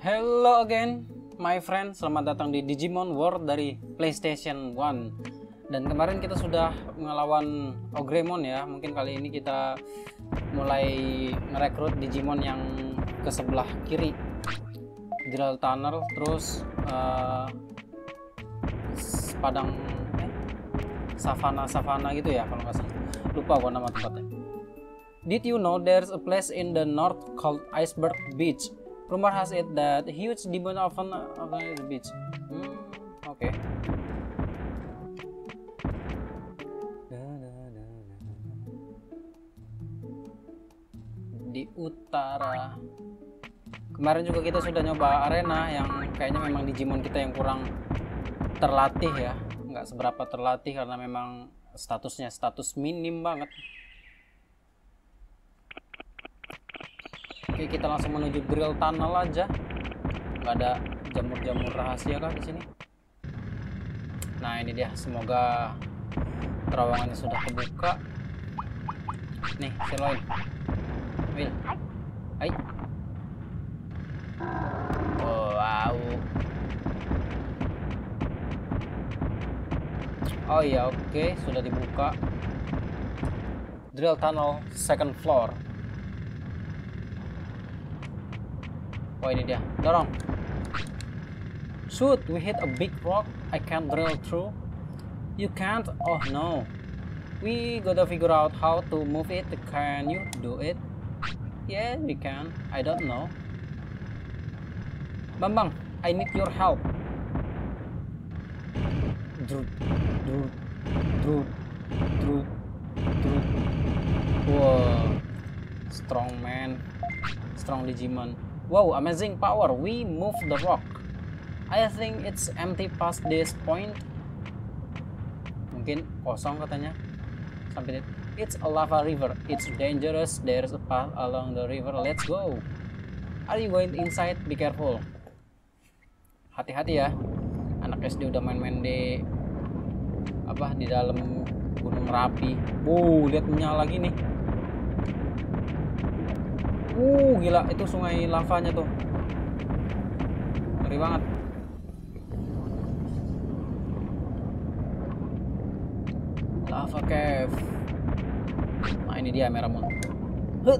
Hello again, my friend. Selamat datang di Digimon World dari PlayStation 1. Dan kemarin kita sudah ngelawan Ogremon ya. Mungkin kali ini kita mulai merekrut Digimon yang ke sebelah kiri. Drill Tunnel, terus uh, padang eh, savana savana gitu ya kalau nggak salah. Lupa gua nama tempatnya. Did you know there's a place in the north called Iceberg Beach? Rumor has it that huge demon often organize the beach. Hmm, oke. Okay. Di utara. Kemarin juga kita sudah nyoba arena yang kayaknya memang Digimon kita yang kurang terlatih ya. Nggak seberapa terlatih karena memang statusnya status minim banget. Oke, kita langsung menuju grill tunnel aja. Nggak ada jamur-jamur rahasia kah di sini? Nah, ini dia. Semoga terowongannya sudah terbuka. Nih, Sirloin. Will. Hai. Wow. Oh iya, oke, sudah dibuka. Drill tunnel second floor. Oh ini dia, dorong. Shoot, we hit a big rock. I can't drill through. You can't? Oh no. We gotta figure out how to move it. Can you do it? Yeah, we can. I don't know. Bambang, I need your help. Drut, drut, drut, drut, drut. Wow, strong man, strong Digimon. Wow, amazing power. We move the rock. I think it's empty past this point. Mungkin kosong katanya. Sampai it. It's a lava river. It's dangerous. There's a path along the river. Let's go. Are you going inside? Be careful. Hati-hati ya. Anak SD udah main-main di apa di dalam gunung Merapi. Wow, lihat menyala lagi nih. Uh, gila itu sungai lavanya tuh. Ngeri banget. Lava cave. Nah, ini dia Meramon. Huh.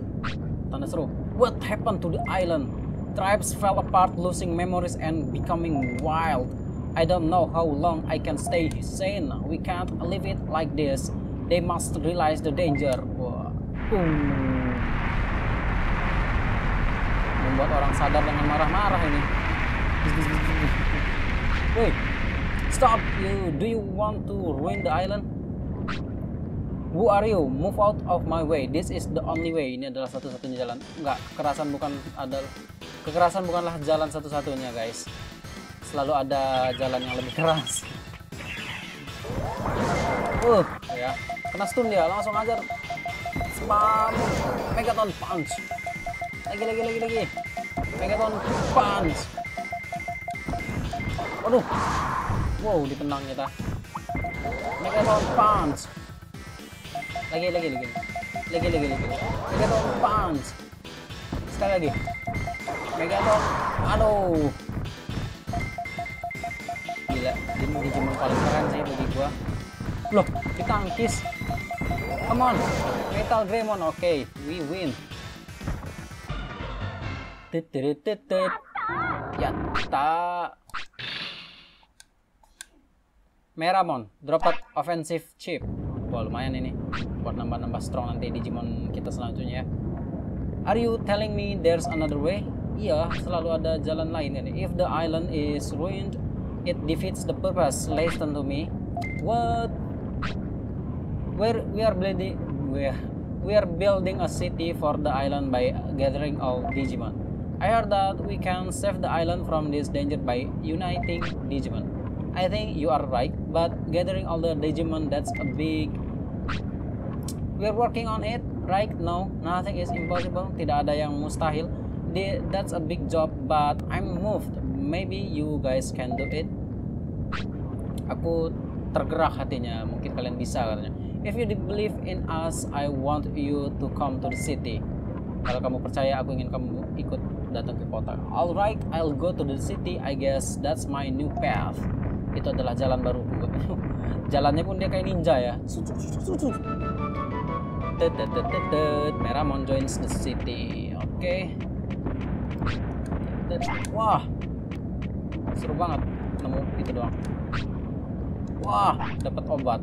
Tanda seru. What happened to the island? Tribes fell apart, losing memories and becoming wild. I don't know how long I can stay sane. We can't leave it like this. They must realize the danger. Wah. Membuat orang sadar dengan marah-marah ini. Woi, stop you! Do you want to ruin the island? Who are you? Move out of my way. This is the only way. Ini adalah satu-satunya jalan. Enggak, kekerasan bukan ada kekerasan bukanlah jalan satu-satunya, guys. Selalu ada jalan yang lebih keras. Uh, ya. Kena stun dia, langsung ajar. Spam. Megaton punch lagi lagi lagi lagi. Megaton punch waduh. Wow ditendang kita. Megaton punch lagi lagi lagi. Lagi lagi lagi. Megaton punch sekali lagi. Megaton aduh gila ini Digimon paling keren sih bagi gua. Loh kita angkis come on. Metal Greymon oke okay, we win Titiritit. Yatta. Meramon, drop out offensive chip. Wah, lumayan ini. Buat nambah-nambah strong nanti Digimon kita selanjutnya ya. Are you telling me there's another way? Iya, selalu ada jalan lain ini. If the island is ruined, it defeats the purpose. Listen to me. What? Where we are are, we are building a city for the island by gathering all Digimon. I heard that we can save the island from this danger by uniting Digimon. I think you are right, but gathering all the Digimon that's a big... We're working on it right now. Nothing is impossible. Tidak ada yang mustahil. That's a big job, but I'm moved. Maybe you guys can do it. Aku tergerak hatinya. Mungkin kalian bisa katanya. If you believe in us, I want you to come to the city. Kalau kamu percaya aku ingin kamu ikut datang ke kota. Alright, I'll go to the city. I guess that's my new path. Itu adalah jalan baru. Jalannya pun dia kayak ninja ya. Meramon joins the city. Oke. Okay. Wah, seru banget nemu itu doang. Wah, dapat obat.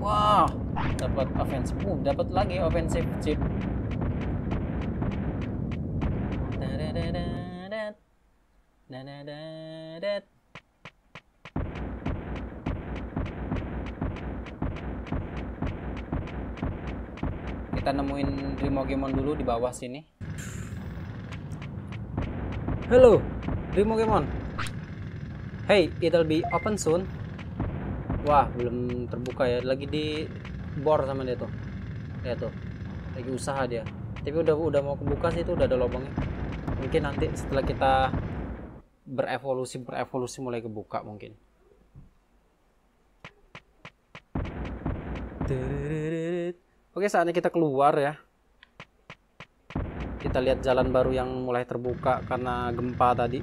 Wah, dapat offensive. Uh, dapat lagi offensive chip. Kita nemuin Rimogemon dulu di bawah sini. Halo, Rimogemon. Hey, it'll be open soon. Wah, belum terbuka ya. Lagi di bor sama dia tuh. Ya tuh. Lagi usaha dia. Tapi udah udah mau kebuka sih itu udah ada lubangnya. Mungkin nanti setelah kita berevolusi berevolusi mulai kebuka mungkin. Oke, saatnya kita keluar ya. Kita lihat jalan baru yang mulai terbuka karena gempa tadi.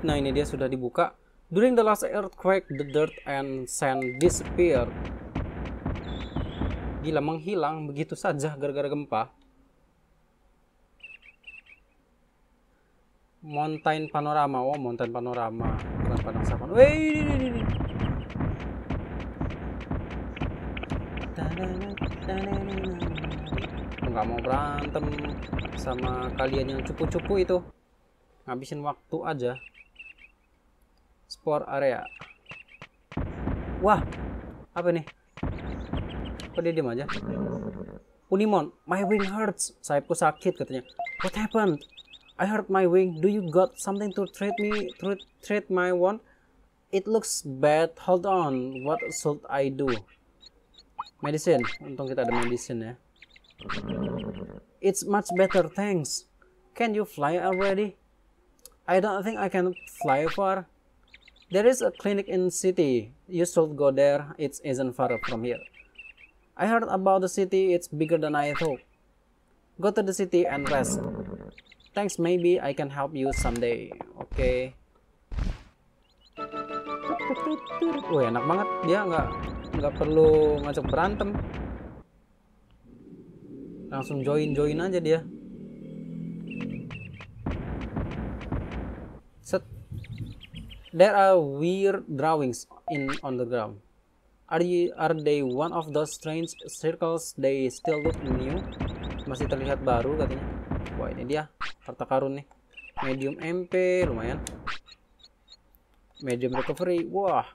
Nah ini dia sudah dibuka. During the last earthquake, the dirt and sand disappeared. Gila menghilang begitu saja gara-gara gempa. Mountain panorama, oh mountain panorama, bukan padang savana. Wih, nggak mau berantem sama kalian yang cupu-cupu itu. Ngabisin waktu aja. Sport area. Wah apa nih kok dia diem aja Unimon my wing hurts sayapku sakit katanya what happened I hurt my wing do you got something to treat me treat, treat my one it looks bad hold on what should I do medicine untung kita ada medicine ya It's much better, thanks. Can you fly already? I don't think I can fly far. There is a clinic in city. You should go there. It isn't far from here. I heard about the city. It's bigger than I thought. Go to the city and rest. Thanks, maybe I can help you someday. Oke. Okay. Wih, enak banget. Dia nggak nggak perlu ngajak berantem langsung join join aja dia set there are weird drawings in on the ground are you are they one of those strange circles they still look new? Masih terlihat baru katanya. Wah ini dia. Harta karun nih. Medium MP lumayan. Medium recovery wah.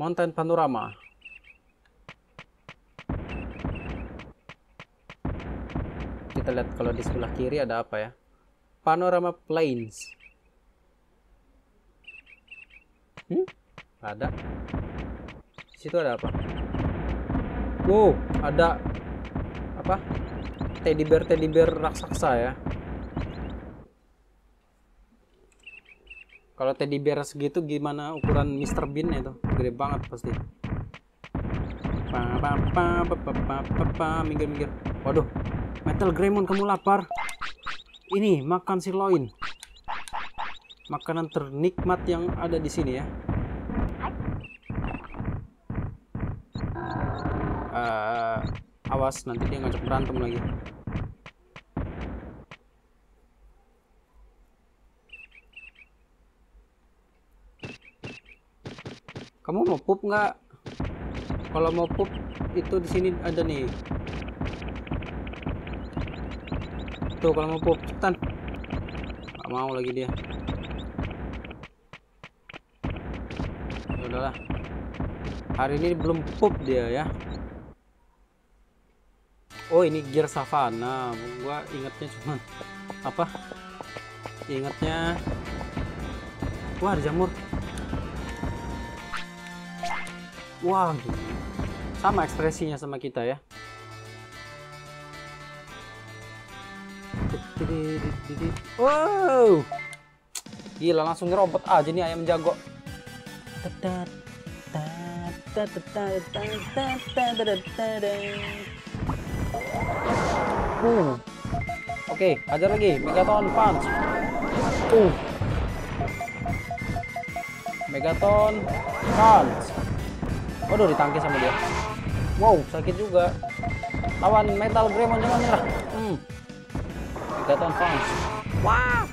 Mountain Panorama. Kita lihat kalau di sebelah kiri ada apa ya. Panorama Plains. Hmm? Ada. Di situ ada apa? Wow, ada apa? Teddy bear teddy bear raksasa ya. Kalau teddy bear segitu gimana ukuran Mr. Bean itu? Gede banget pasti. Pa pa pa pa pa pa pa, minggir minggir. Waduh, Metal Greymon kamu lapar? Ini makan sirloin. Makanan ternikmat yang ada di sini ya. Uh, awas nanti dia ngajak berantem lagi. kamu mau pup nggak kalau mau pup itu di sini ada nih tuh kalau mau pup nggak mau lagi dia. Ya udahlah. Hari ini belum pup dia ya. Oh ini gear savana gua ingatnya cuma apa? Ingatnya wah ada jamur. Wah, sama ekspresinya sama kita ya. Wow. Gila langsung ngerobot aja nih ayam jago. Uh. Oke, ajar lagi. Megaton punch. Uh. Megaton punch. Waduh, ditangkis sama dia. Wow, sakit juga. Lawan Metal Greymon jangan nyerah. Megaton punch. Wah.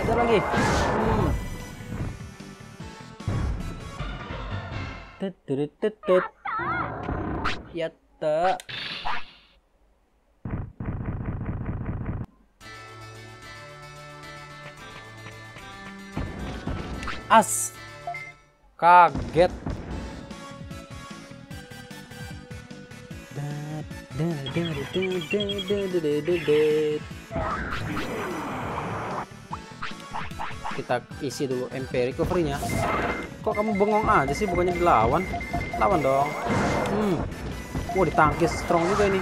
Ajar lagi. Hmm. Tut, tut, tut, tut. Ya, tak. As. Kaget. Kita isi dulu MP recovery-nya. Kok kamu bengong aja sih bukannya dilawan? Lawan dong. Hmm. Wah, ditangkis strong juga ini.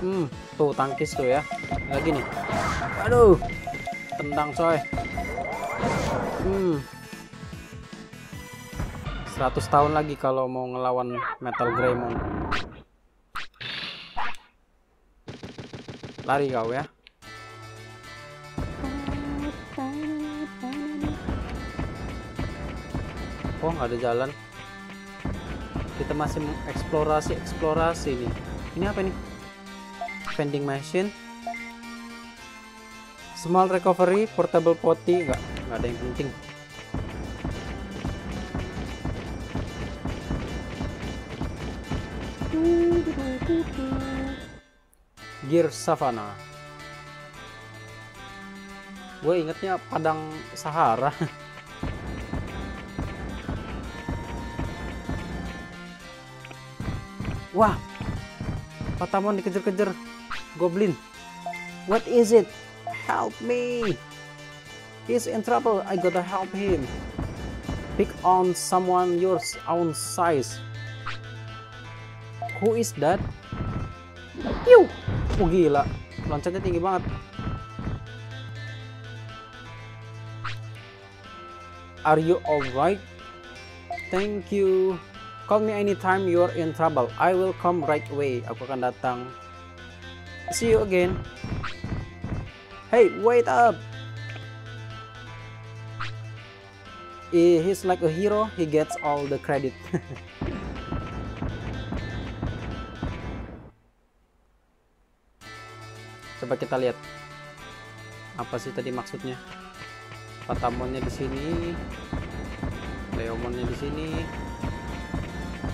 Hmm, tuh tangkis tuh ya. Lagi nih. Aduh. Tendang coy. Hmm. 100 tahun lagi kalau mau ngelawan Metal Greymon. Lari kau ya. Oh, nggak ada jalan. Kita masih eksplorasi eksplorasi nih. Ini apa nih? Vending machine. Small recovery, portable potty, nggak nggak ada yang penting. Gear Savannah. Gue ingetnya Padang Sahara. Wah, Patamon dikejar-kejar Goblin. What is it? Help me! He's in trouble. I gotta help him. Pick on someone your own size. Who is that? Yuh! Oh gila, loncatnya tinggi banget. Are you alright? Thank you. Call me anytime you're in trouble. I will come right away. Aku akan datang. See you again. Hey, wait up! He's like a hero. He gets all the credit. Coba kita lihat apa sih tadi maksudnya. Patamonnya di sini, Leomonnya di sini.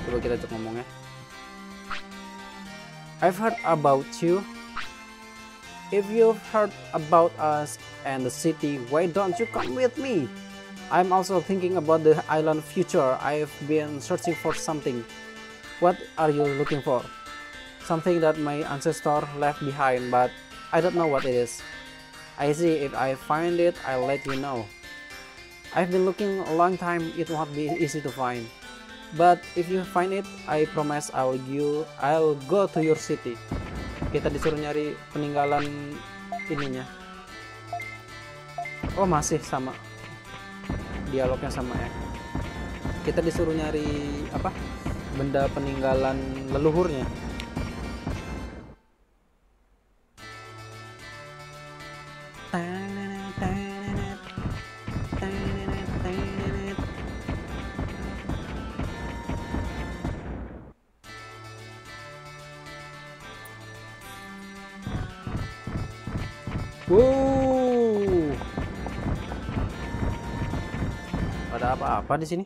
Coba kita cek ngomongnya. I've heard about you. If you've heard about us and the city, why don't you come with me? I'm also thinking about the island future. I've been searching for something. What are you looking for? Something that my ancestor left behind, but I don't know what it is. I see if I find it, I'll let you know. I've been looking a long time, it won't be easy to find. But if you find it, I promise I'll you I'll go to your city. Kita disuruh nyari peninggalan ininya. Oh, masih sama. Dialognya sama ya. Kita disuruh nyari apa? Benda peninggalan leluhurnya. Wow. Ada apa-apa di sini?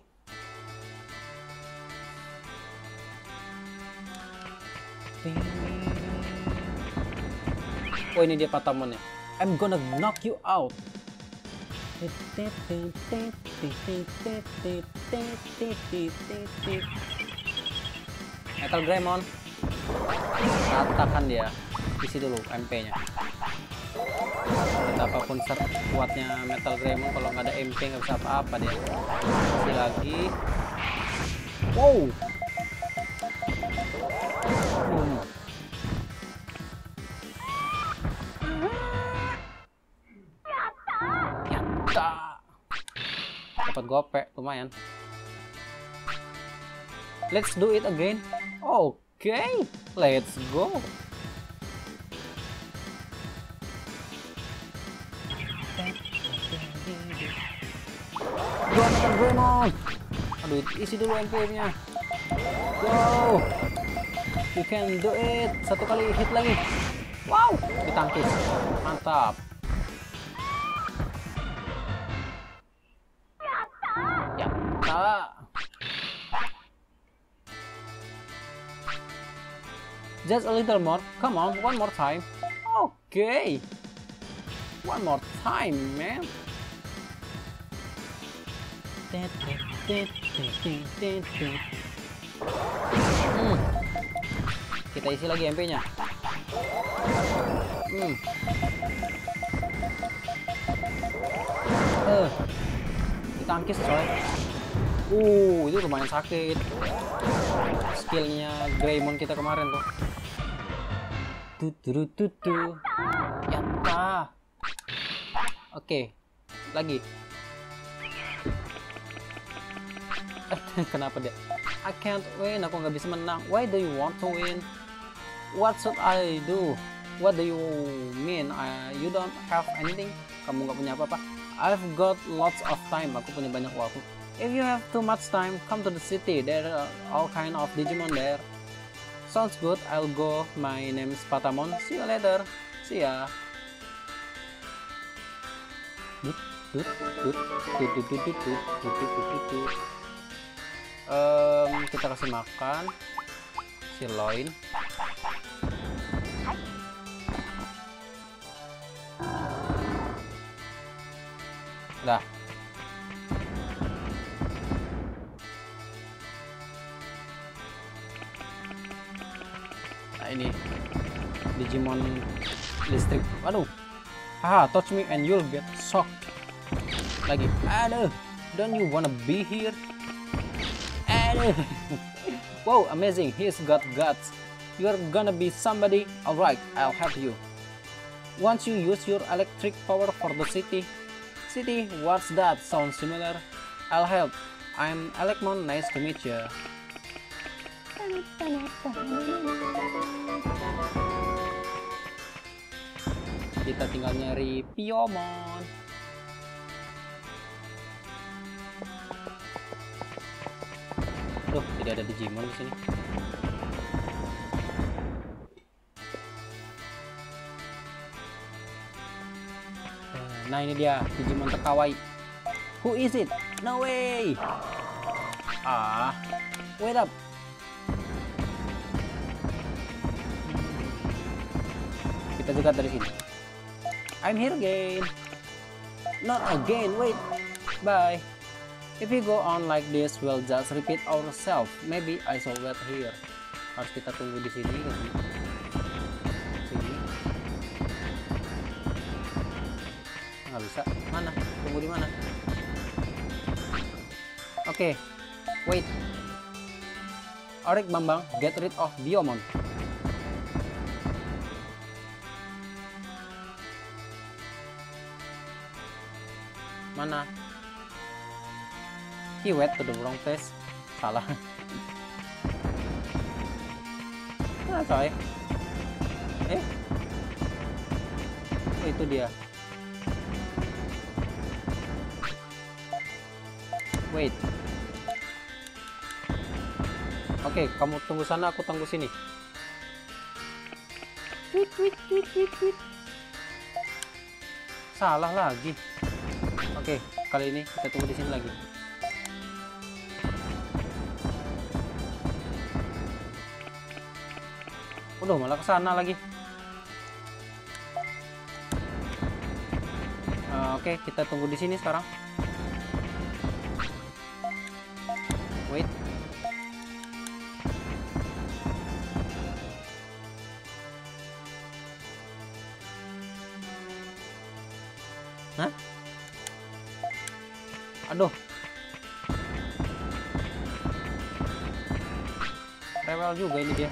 Oh ini dia patamonnya. I'm gonna knock you out. Metal Greymon. Katakan dia. Isi dulu MP-nya betapapun kuatnya Metal Greymon kalau nggak ada MP nggak bisa apa-apa dia isi lagi wow gope lumayan. Let's do it again. Oke okay, let's go. Aduh isi dulu MP nya go you can do it. Satu kali hit lagi. Wow ditangkis. Mantap Just a little more. Come on, one more time. Okay. One more time, man. Hmm. Kita isi lagi MP-nya. Hmm. Uh. Ditangkis coy. Uh, itu lumayan sakit. Skillnya Greymon kita kemarin tuh. Tuturututu. Yatta. Oke. Lagi. Kenapa dia? I can't win. Aku nggak bisa menang. Why do you want to win? What should I do? What do you mean? I, you don't have anything? Kamu nggak punya apa-apa? I've got lots of time. Aku punya banyak waktu. If you have too much time, come to the city. There are all kind of Digimon there. Sounds good. I'll go. My name is Patamon. See you later. See ya. Um, kita kasih makan si loin. Dah. Ah, ini Digimon listrik. Aduh. Haha, touch me and you'll get shocked. Lagi. Aduh. Don't you wanna be here? Aduh. wow, amazing. He's got guts. You're gonna be somebody. Alright, I'll help you. Once you use your electric power for the city. City, what's that? Sounds similar. I'll help. I'm Alekmon. Nice to meet you. Kita tinggal nyari Piomon. Tuh, tidak ada Digimon di sini. Nah, ini dia Digimon terkawai. Who is it? No way. Ah, wait up. Kita juga dari sini. I'm here again. Not again. Wait. Bye. If we go on like this, we'll just repeat ourselves. Maybe I shall wait here. Harus kita tunggu di sini. Sini. Nggak bisa. Mana? Tunggu di mana? Oke. Okay. Wait. Orik Bambang, get rid of Biomon. Mana? He went to the wrong place. Salah. Nah, coy. Eh? Oh, itu dia. Wait. Oke, okay, kamu tunggu sana, aku tunggu sini. Salah lagi. Oke, kali ini kita tunggu di sini lagi. Udah malah ke sana lagi. Uh, Oke, kita tunggu di sini sekarang. Wait. Hah? Aduh. Rewel juga ini dia.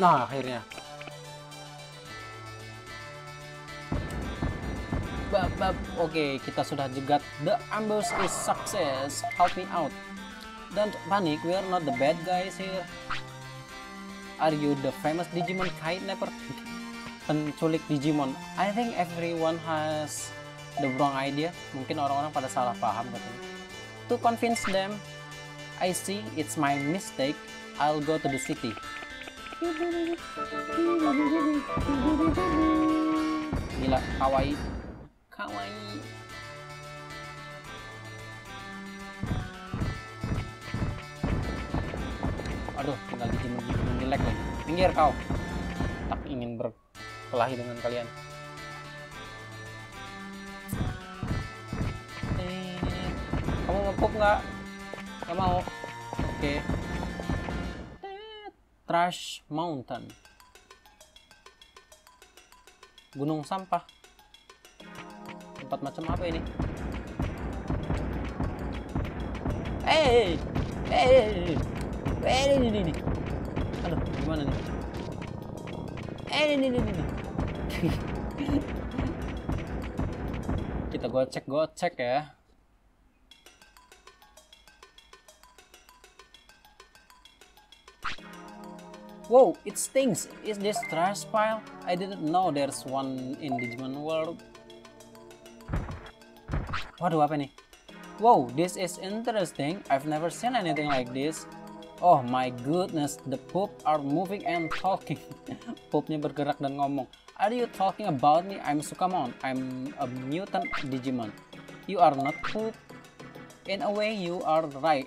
Nah, akhirnya. Bab, bab. Oke, kita sudah jegat. The ambush is success. Help me out. Don't panic, we are not the bad guys here. Are you the famous Digimon kidnapper? Penculik Digimon. I think everyone has the wrong idea. Mungkin orang-orang pada salah paham katanya. To convince them, I see it's my mistake. I'll go to the city. Gila, kawaii. Kawaii. Aduh, tinggal digimon-digimon jelek lagi. Minggir kau. Tak ingin berkelahi dengan kalian. Eh, kamu mau pup nggak? Nggak mau. Oke. Trash Mountain. Gunung sampah. Tempat macam apa ini? Eh, eh, eh, ini, ini, ini. Aduh, gimana nih? Eh, ini, ini, ini. Kita gocek gocek ya. Wow, it stinks. Is this trash pile? I didn't know there's one in Digimon World. Waduh, apa nih? Wow, this is interesting. I've never seen anything like this. Oh my goodness, the poop are moving and talking. Poopnya bergerak dan ngomong. Are you talking about me? I'm Sukamon. I'm a mutant Digimon. You are not poop. In a way, you are right.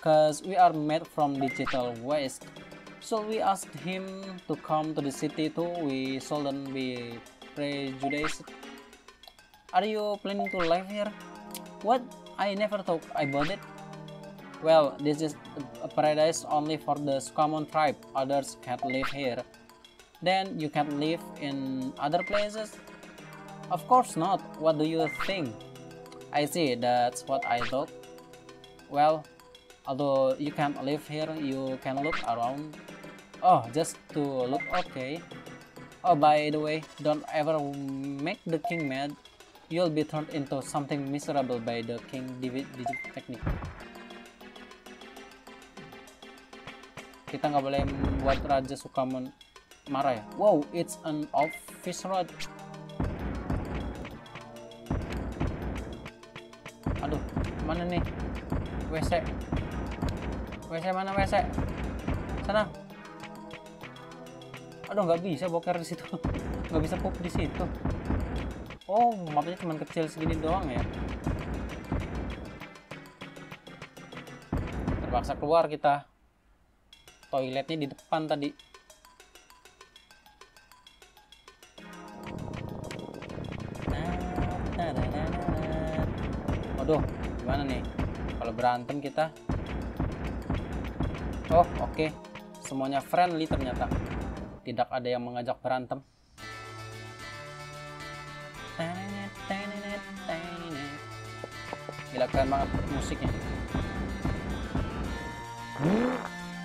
Cause we are made from digital waste. So we asked him to come to the city too. We shouldn't be prejudiced. Are you planning to live here? What? I never thought about it. Well, this is a paradise only for the common tribe. Others can't live here. Then you can't live in other places? Of course not. What do you think? I see, that's what I thought. Well, although you can't live here, you can look around. Oh, just to look okay. Oh, by the way, don't ever make the king mad. You'll be turned into something miserable by the king Divi technique. Kita nggak boleh membuat Raja Sukamon marah ya. Wow, it's an office rod. Aduh, mana nih? WC. WC mana WC? Sana. Aduh, nggak bisa boker di situ. Nggak bisa pup di situ. Oh, mapnya cuma kecil segini doang ya. Terpaksa keluar kita. Toiletnya di depan tadi. Waduh, gimana nih? Kalau berantem kita. Oh, oke. Okay. Semuanya friendly ternyata. Tidak ada yang mengajak berantem. Gila keren banget musiknya.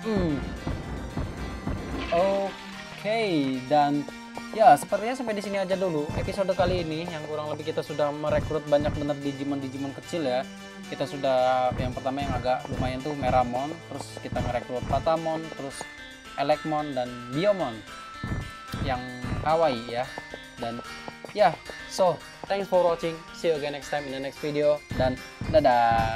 Hmm. Oke, okay, dan ya sepertinya sampai di sini aja dulu episode kali ini yang kurang lebih kita sudah merekrut banyak bener Digimon Digimon kecil ya. Kita sudah yang pertama yang agak lumayan tuh Meramon, terus kita merekrut Patamon, terus Elekmon dan Biomon yang kawaii ya. Dan ya, yeah, so thanks for watching. See you again next time in the next video dan dadah.